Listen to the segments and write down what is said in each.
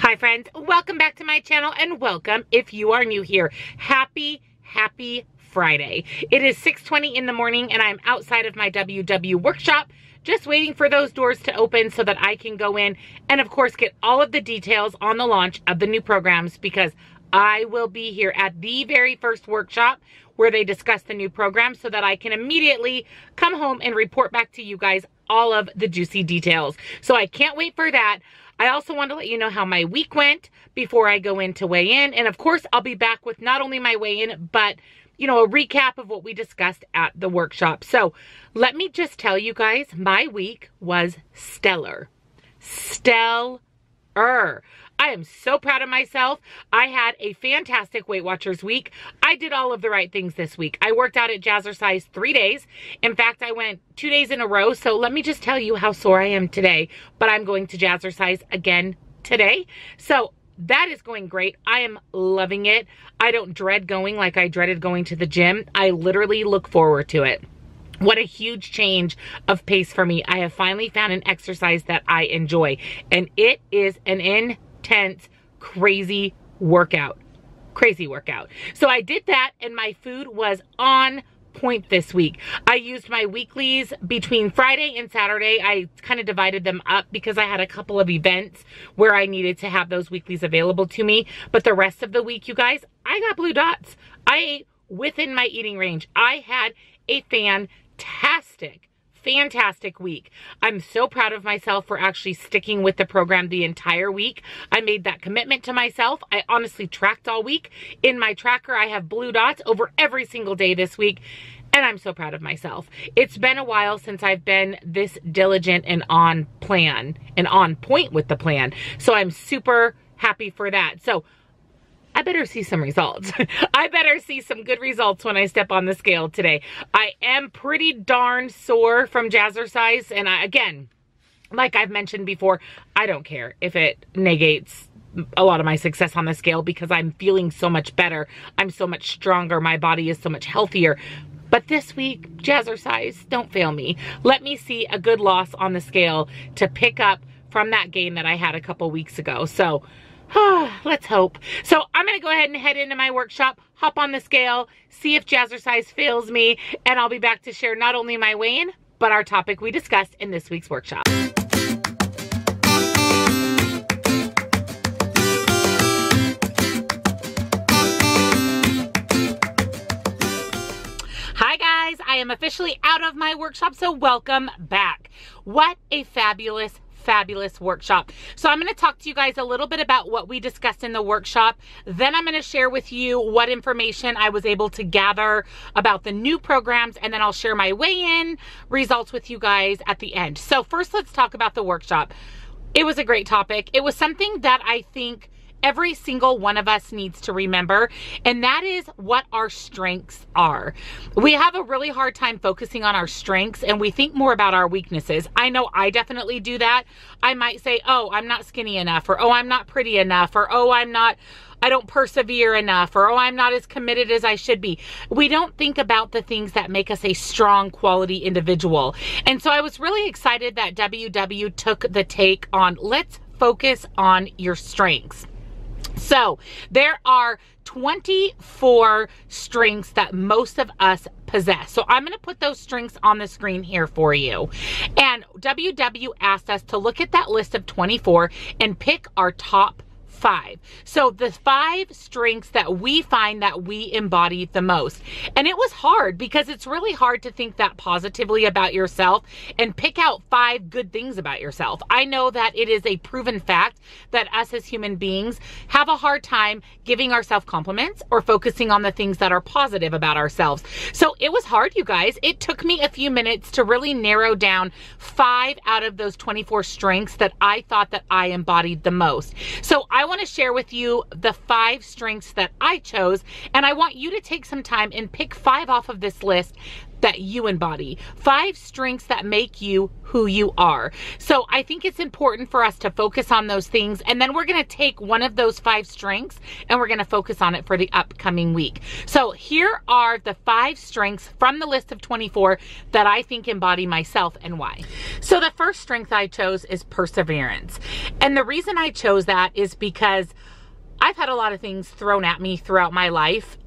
Hi friends, welcome back to my channel and welcome if you are new here. Happy, happy Friday. It is 6.20 in the morning and I'm outside of my WW workshop just waiting for those doors to open so that I can go in and of course get all of the details on the launch of the new programs because I will be here at the very first workshop where they discuss the new program so that I can immediately come home and report back to you guys all of the juicy details. So I can't wait for that. I also want to let you know how my week went before I go in to weigh in. And of course, I'll be back with not only my weigh in, but you know, a recap of what we discussed at the workshop. So let me just tell you guys, my week was stellar. Stellar. I am so proud of myself. I had a fantastic Weight Watchers week. I did all of the right things this week. I worked out at Jazzercise three days. In fact, I went two days in a row. So let me just tell you how sore I am today. But I'm going to Jazzercise again today. So that is going great. I am loving it. I don't dread going like I dreaded going to the gym. I literally look forward to it. What a huge change of pace for me. I have finally found an exercise that I enjoy and it is an in intense, crazy workout. Crazy workout. So I did that and my food was on point this week. I used my weeklies between Friday and Saturday. I kind of divided them up because I had a couple of events where I needed to have those weeklies available to me. But the rest of the week, you guys, I got blue dots. I ate within my eating range. I had a fantastic fantastic week. I'm so proud of myself for actually sticking with the program the entire week. I made that commitment to myself. I honestly tracked all week. In my tracker, I have blue dots over every single day this week and I'm so proud of myself. It's been a while since I've been this diligent and on plan and on point with the plan. So I'm super happy for that. So I better see some results. I better see some good results when I step on the scale today. I am pretty darn sore from Jazzercise. And I, again, like I've mentioned before, I don't care if it negates a lot of my success on the scale because I'm feeling so much better. I'm so much stronger. My body is so much healthier. But this week, Jazzercise, don't fail me. Let me see a good loss on the scale to pick up from that gain that I had a couple weeks ago. So Let's hope. So I'm going to go ahead and head into my workshop, hop on the scale, see if Jazzercise fails me, and I'll be back to share not only my weigh-in, but our topic we discussed in this week's workshop. Hi guys, I am officially out of my workshop, so welcome back. What a fabulous fabulous workshop. So I'm going to talk to you guys a little bit about what we discussed in the workshop. Then I'm going to share with you what information I was able to gather about the new programs and then I'll share my weigh-in results with you guys at the end. So first let's talk about the workshop. It was a great topic. It was something that I think every single one of us needs to remember, and that is what our strengths are. We have a really hard time focusing on our strengths and we think more about our weaknesses. I know I definitely do that. I might say, oh, I'm not skinny enough, or oh, I'm not pretty enough, or oh, I'm not. I don't persevere enough, or oh, I'm not as committed as I should be. We don't think about the things that make us a strong quality individual. And so I was really excited that WW took the take on let's focus on your strengths. So there are 24 strengths that most of us possess. So I'm going to put those strengths on the screen here for you. And WW asked us to look at that list of 24 and pick our top five. So the five strengths that we find that we embody the most. And it was hard because it's really hard to think that positively about yourself and pick out five good things about yourself. I know that it is a proven fact that us as human beings have a hard time giving ourselves compliments or focusing on the things that are positive about ourselves. So it was hard, you guys. It took me a few minutes to really narrow down five out of those 24 strengths that I thought that I embodied the most. So I want to share with you the five strengths that I chose, and I want you to take some time and pick five off of this list that you embody, five strengths that make you who you are. So I think it's important for us to focus on those things. And then we're going to take one of those five strengths and we're going to focus on it for the upcoming week. So here are the five strengths from the list of 24 that I think embody myself and why. So the first strength I chose is perseverance. And the reason I chose that is because I've had a lot of things thrown at me throughout my life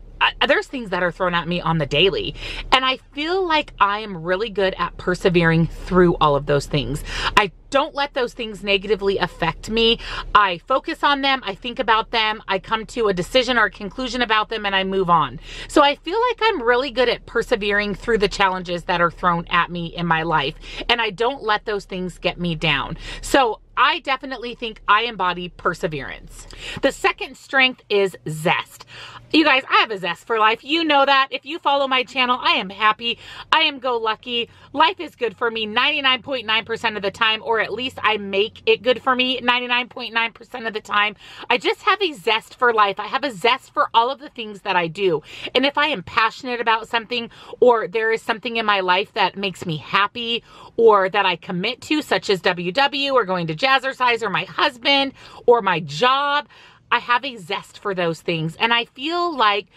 there's things that are thrown at me on the daily. And I feel like I am really good at persevering through all of those things. I don't let those things negatively affect me. I focus on them, I think about them, I come to a decision or a conclusion about them, and I move on. So I feel like I'm really good at persevering through the challenges that are thrown at me in my life, and I don't let those things get me down. So I definitely think I embody perseverance. The second strength is zest. You guys, I have a zest for life. You know that. If you follow my channel, I am happy. I am go lucky. Life is good for me 99.9% of the time, or at least I make it good for me 99.9% of the time. I just have a zest for life. I have a zest for all of the things that I do. And if I am passionate about something, or there is something in my life that makes me happy, or that I commit to, such as WW, or going to jazzercise, or my husband, or my job, I have a zest for those things. And I feel like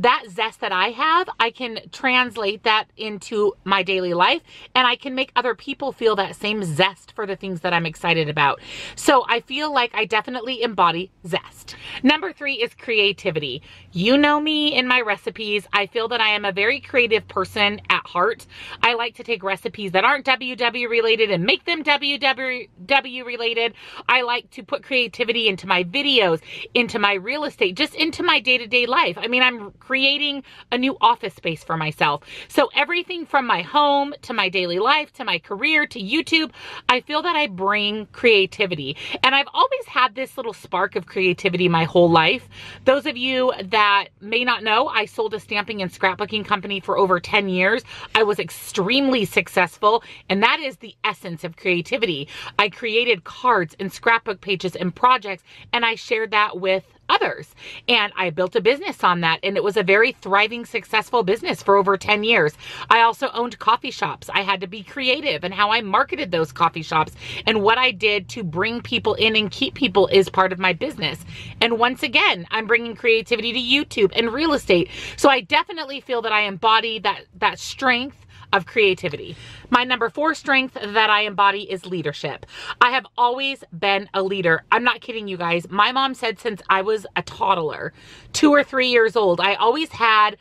that zest that I have, I can translate that into my daily life and I can make other people feel that same zest for the things that I'm excited about. So I feel like I definitely embody zest. Number three is creativity. You know me in my recipes. I feel that I am a very creative person at heart. I like to take recipes that aren't WW related and make them WW related. I like to put creativity into my videos, into my real estate, just into my day to day life. I mean, I'm creating a new office space for myself. So everything from my home to my daily life to my career to YouTube, I feel that I bring creativity. And I've always had this little spark of creativity my whole life. Those of you that may not know, I sold a stamping and scrapbooking company for over 10 years. I was extremely successful, and that is the essence of creativity. I created cards and scrapbook pages and projects, and I shared that with others. And I built a business on that and it was a very thriving, successful business for over 10 years. I also owned coffee shops. I had to be creative in how I marketed those coffee shops and what I did to bring people in and keep people is part of my business. And once again, I'm bringing creativity to YouTube and real estate. So I definitely feel that I embody that, that strength of creativity. My number four strength that I embody is leadership. I have always been a leader. I'm not kidding you guys. My mom said since I was a toddler, two or three years old, I always had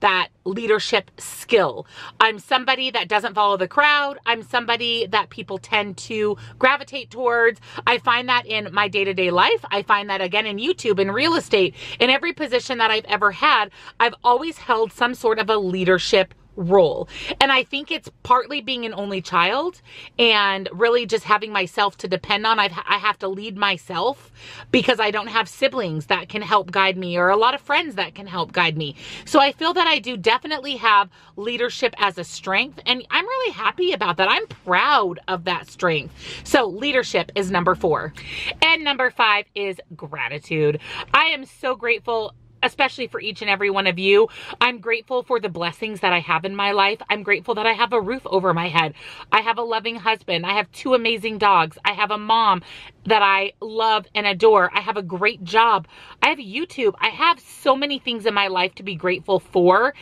that leadership skill. I'm somebody that doesn't follow the crowd. I'm somebody that people tend to gravitate towards. I find that in my day to day life. I find that again in YouTube, in real estate, in every position that I've ever had. I've always held some sort of a leadership role. And I think it's partly being an only child and really just having myself to depend on. I've, I have to lead myself because I don't have siblings that can help guide me or a lot of friends that can help guide me. So I feel that I do definitely have leadership as a strength and I'm really happy about that. I'm proud of that strength. So leadership is number four. And number five is gratitude. I am so grateful especially for each and every one of you. I'm grateful for the blessings that I have in my life. I'm grateful that I have a roof over my head. I have a loving husband. I have two amazing dogs. I have a mom that I love and adore. I have a great job. I have YouTube. I have so many things in my life to be grateful for.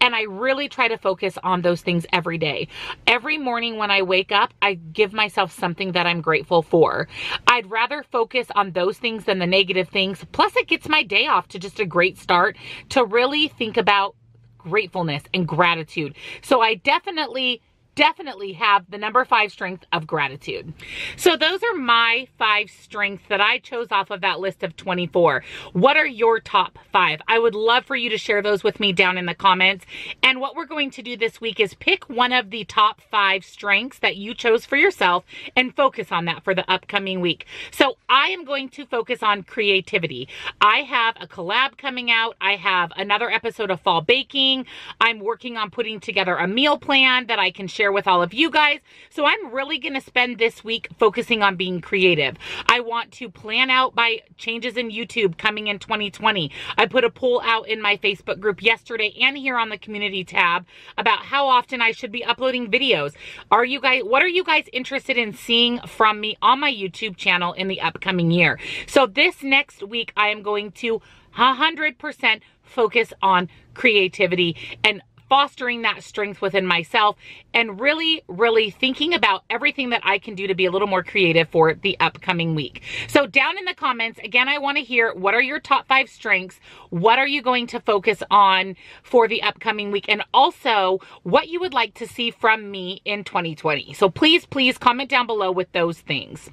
And I really try to focus on those things every day. Every morning when I wake up, I give myself something that I'm grateful for. I'd rather focus on those things than the negative things. Plus, it gets my day off to just a great start to really think about gratefulness and gratitude. So I definitely definitely have the number five strength of gratitude. So those are my five strengths that I chose off of that list of 24. What are your top five? I would love for you to share those with me down in the comments. And what we're going to do this week is pick one of the top five strengths that you chose for yourself and focus on that for the upcoming week. So I am going to focus on creativity. I have a collab coming out. I have another episode of fall baking. I'm working on putting together a meal plan that I can share share with all of you guys. So I'm really going to spend this week focusing on being creative. I want to plan out my changes in YouTube coming in 2020. I put a poll out in my Facebook group yesterday and here on the community tab about how often I should be uploading videos. Are you guys, what are you guys interested in seeing from me on my YouTube channel in the upcoming year? So this next week, I am going to 100% focus on creativity and fostering that strength within myself and really, really thinking about everything that I can do to be a little more creative for the upcoming week. So down in the comments, again, I want to hear what are your top five strengths? What are you going to focus on for the upcoming week? And also what you would like to see from me in 2020. So please, please comment down below with those things.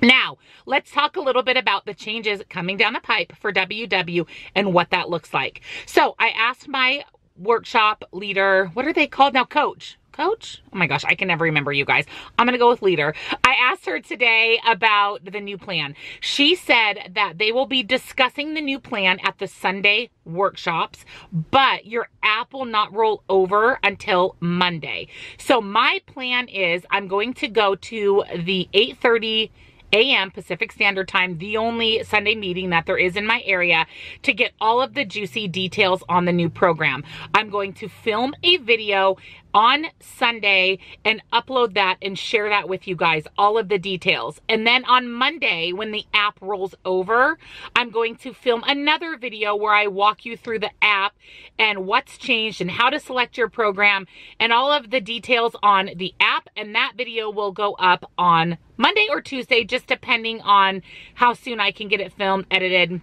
Now, let's talk a little bit about the changes coming down the pipe for WW and what that looks like. So I asked my workshop leader. What are they called now? Coach. Coach? Oh my gosh, I can never remember you guys. I'm going to go with leader. I asked her today about the new plan. She said that they will be discussing the new plan at the Sunday workshops, but your app will not roll over until Monday. So my plan is I'm going to go to the 830 a.m. Pacific Standard Time, the only Sunday meeting that there is in my area, to get all of the juicy details on the new program. I'm going to film a video on Sunday and upload that and share that with you guys, all of the details. And then on Monday, when the app rolls over, I'm going to film another video where I walk you through the app and what's changed and how to select your program and all of the details on the app. And that video will go up on Monday or Tuesday, just depending on how soon I can get it filmed, edited,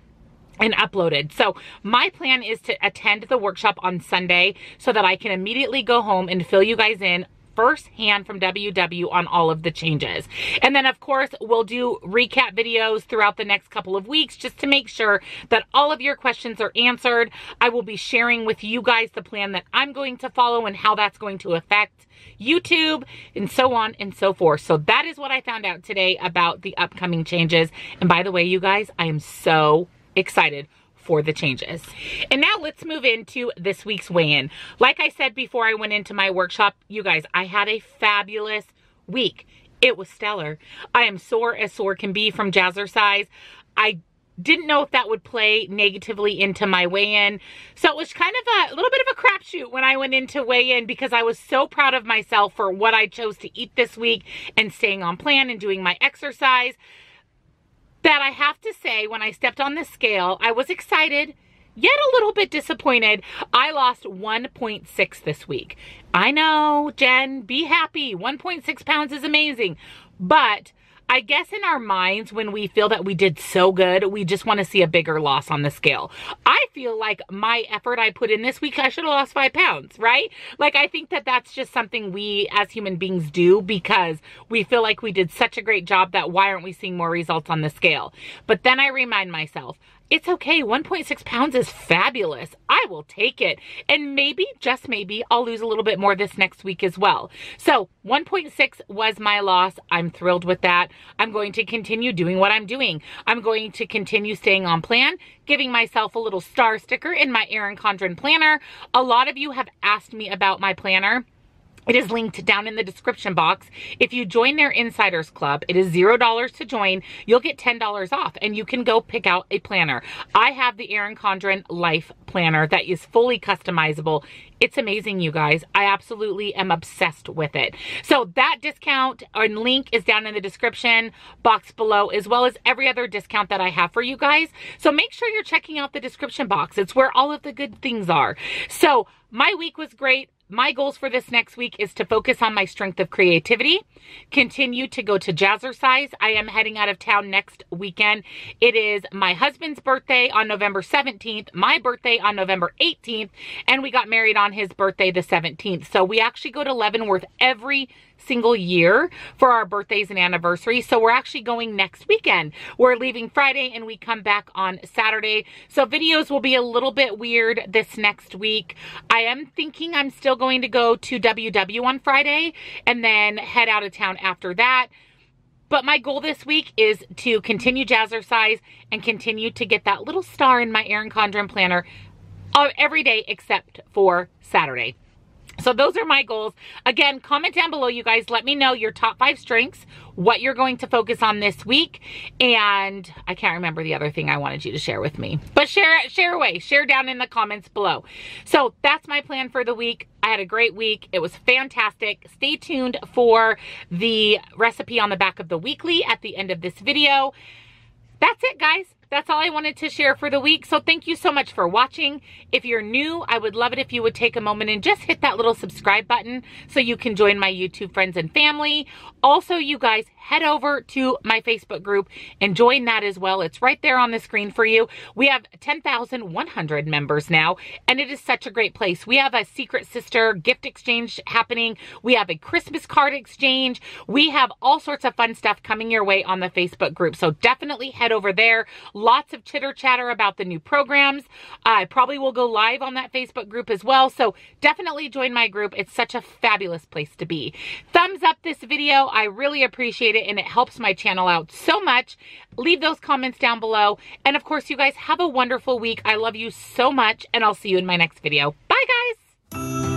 and uploaded. So my plan is to attend the workshop on Sunday so that I can immediately go home and fill you guys in firsthand from WW on all of the changes. And then of course, we'll do recap videos throughout the next couple of weeks just to make sure that all of your questions are answered. I will be sharing with you guys the plan that I'm going to follow and how that's going to affect YouTube and so on and so forth. So that is what I found out today about the upcoming changes. And by the way, you guys, I am so excited for the changes. And now let's move into this week's weigh-in. Like I said before I went into my workshop, you guys, I had a fabulous week. It was stellar. I am sore as sore can be from Jazzercise. I didn't know if that would play negatively into my weigh-in. So it was kind of a, little bit of a crapshoot when I went into weigh-in because I was so proud of myself for what I chose to eat this week and staying on plan and doing my exercise that I have to say, when I stepped on the scale, I was excited, yet a little bit disappointed. I lost 1.6 this week. I know, Jenn, be happy. 1.6 pounds is amazing. But I guess in our minds, when we feel that we did so good, we just want to see a bigger loss on the scale. I feel like my effort I put in this week, I should have lost five pounds, right? Like, I think that that's just something we as human beings do because we feel like we did such a great job that why aren't we seeing more results on the scale? But then I remind myself, it's okay. 1.6 pounds is fabulous. I will take it. And maybe, just maybe, I'll lose a little bit more this next week as well. So 1.6 was my loss. I'm thrilled with that. I'm going to continue doing what I'm doing. I'm going to continue staying on plan, giving myself a little star sticker in my Erin Condren planner. A lot of you have asked me about my planner. It is linked down in the description box. If you join their Insiders Club, it is $0 to join. You'll get $10 off and you can go pick out a planner. I have the Erin Condren Life Planner that is fully customizable. It's amazing, you guys. I absolutely am obsessed with it. So that discount and link is down in the description box below, as well as every other discount that I have for you guys. So make sure you're checking out the description box. It's where all of the good things are. So my week was great my goals for this next week is to focus on my strength of creativity, continue to go to Jazzercise. I am heading out of town next weekend. It is my husband's birthday on November 17th, my birthday on November 18th, and we got married on his birthday the 17th. So we actually go to Leavenworth every single year for our birthdays and anniversaries. So we're actually going next weekend. We're leaving Friday and we come back on Saturday. So videos will be a little bit weird this next week. I am thinking I'm still going to go to WW on Friday and then head out of town after that. But my goal this week is to continue Jazzercise and continue to get that little star in my Erin Condren planner uh, every day except for Saturday. So those are my goals. Again, comment down below, you guys. Let me know your top five strengths, what you're going to focus on this week, and I can't remember the other thing I wanted you to share with me. But share share away, share down in the comments below. So that's my plan for the week. I had a great week. It was fantastic. Stay tuned for the recipe on the back of the weekly at the end of this video. That's it, guys that's all I wanted to share for the week. So thank you so much for watching. If you're new, I would love it if you would take a moment and just hit that little subscribe button so you can join my YouTube friends and family. Also, you guys, head over to my Facebook group and join that as well. It's right there on the screen for you. We have 10,100 members now, and it is such a great place. We have a secret sister gift exchange happening. We have a Christmas card exchange. We have all sorts of fun stuff coming your way on the Facebook group. So definitely head over there. Lots of chitter chatter about the new programs. I probably will go live on that Facebook group as well. So definitely join my group. It's such a fabulous place to be. Thumbs up this video. I really appreciate it and it helps my channel out so much. Leave those comments down below. And of course, you guys have a wonderful week. I love you so much and I'll see you in my next video. Bye guys.